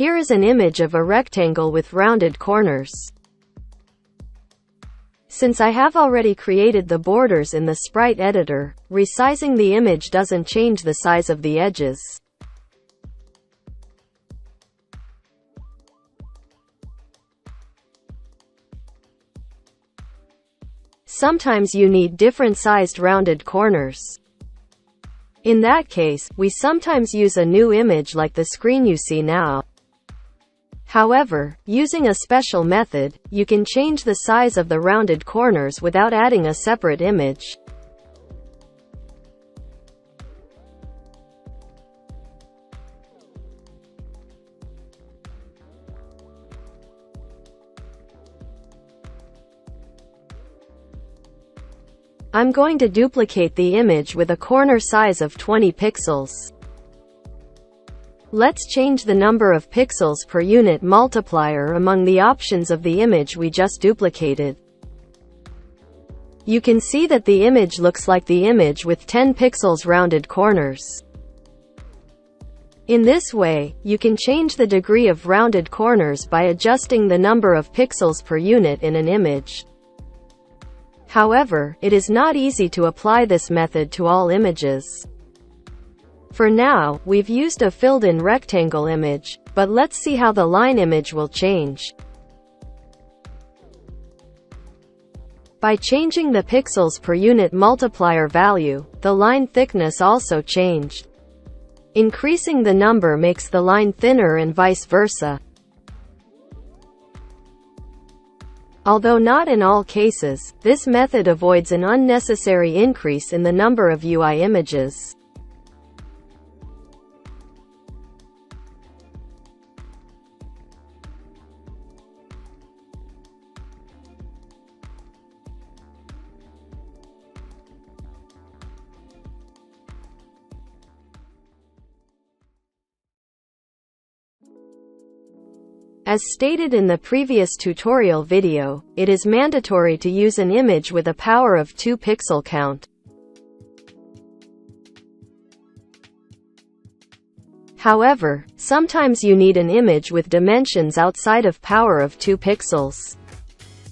Here is an image of a rectangle with rounded corners. Since I have already created the borders in the sprite editor, resizing the image doesn't change the size of the edges. Sometimes you need different sized rounded corners. In that case, we sometimes use a new image like the screen you see now. However, using a special method, you can change the size of the rounded corners without adding a separate image. I'm going to duplicate the image with a corner size of 20 pixels. Let's change the number of pixels per unit multiplier among the options of the image we just duplicated. You can see that the image looks like the image with 10 pixels rounded corners. In this way, you can change the degree of rounded corners by adjusting the number of pixels per unit in an image. However, it is not easy to apply this method to all images. For now, we've used a filled-in rectangle image, but let's see how the line image will change. By changing the pixels per unit multiplier value, the line thickness also changed. Increasing the number makes the line thinner and vice versa. Although not in all cases, this method avoids an unnecessary increase in the number of UI images. As stated in the previous tutorial video, it is mandatory to use an image with a power of 2 pixel count. However, sometimes you need an image with dimensions outside of power of 2 pixels.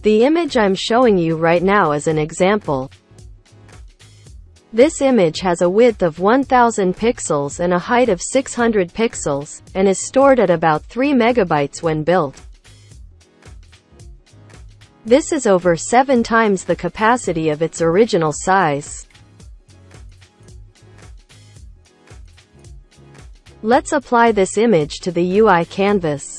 The image I'm showing you right now is an example. This image has a width of 1000 pixels and a height of 600 pixels, and is stored at about 3 megabytes when built. This is over 7 times the capacity of its original size. Let's apply this image to the UI canvas.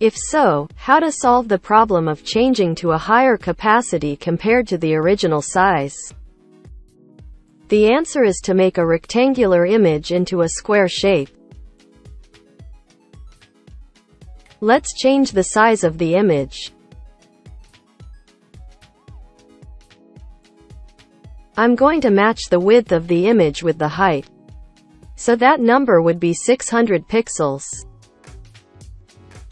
If so, how to solve the problem of changing to a higher capacity compared to the original size? The answer is to make a rectangular image into a square shape. Let's change the size of the image. I'm going to match the width of the image with the height. So that number would be 600 pixels.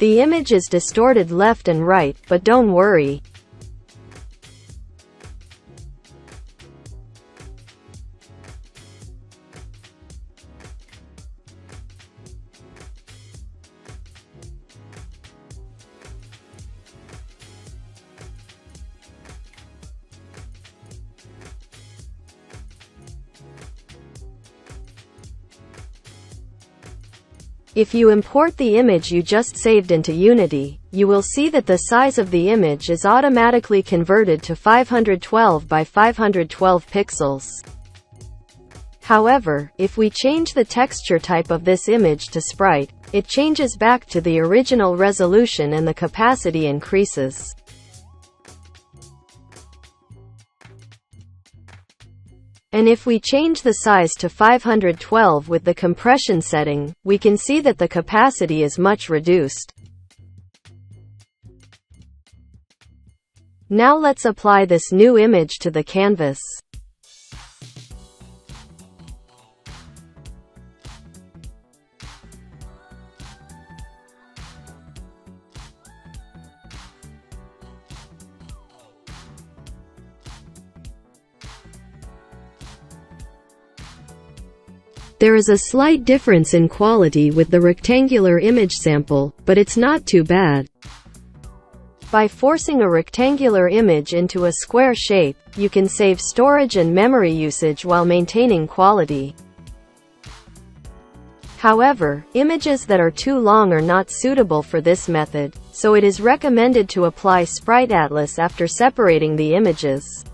The image is distorted left and right, but don't worry. If you import the image you just saved into Unity, you will see that the size of the image is automatically converted to 512 by 512 pixels. However, if we change the texture type of this image to sprite, it changes back to the original resolution and the capacity increases. And if we change the size to 512 with the compression setting, we can see that the capacity is much reduced. Now let's apply this new image to the canvas. There is a slight difference in quality with the rectangular image sample, but it's not too bad. By forcing a rectangular image into a square shape, you can save storage and memory usage while maintaining quality. However, images that are too long are not suitable for this method, so it is recommended to apply Sprite Atlas after separating the images.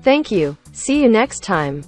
Thank you. See you next time.